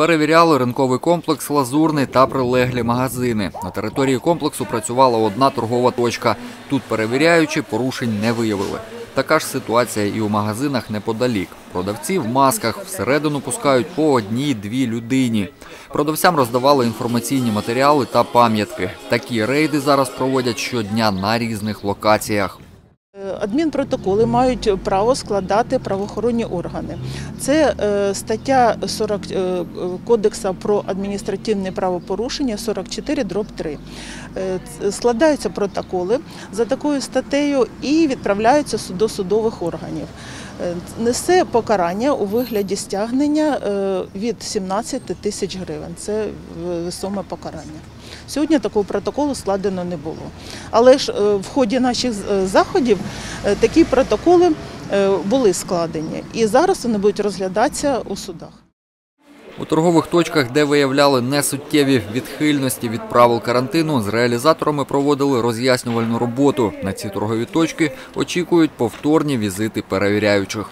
Перевіряли ринковий комплекс Лазурний та прилеглі магазини. На території комплексу працювала одна торгова точка. Тут перевіряючи, порушень не виявили. Така ж ситуація і у магазинах неподалік. Продавці в масках всередину пускають по одній-дві людині. Продавцям роздавали інформаційні матеріали та пам'ятки. Такі рейди зараз проводять щодня на різних локаціях. Адмінпротоколи мають право складати правоохоронні органи. Це е, стаття 40 е, Кодексу про адміністративне правопорушення 44 дроб 3. Е, Складаються протоколи за такою статтею і відправляються до судових органів. Несе покарання у вигляді стягнення від 17 тисяч гривень. Це весоме покарання. Сьогодні такого протоколу складено не було. Але ж в ході наших заходів такі протоколи е, були складені, і зараз вони будуть розглядатися у судах. У торгових точках, де виявляли несуттєві відхильності від правил карантину, з реалізаторами проводили роз'яснювальну роботу. На ці торгові точки очікують повторні візити перевіряючих.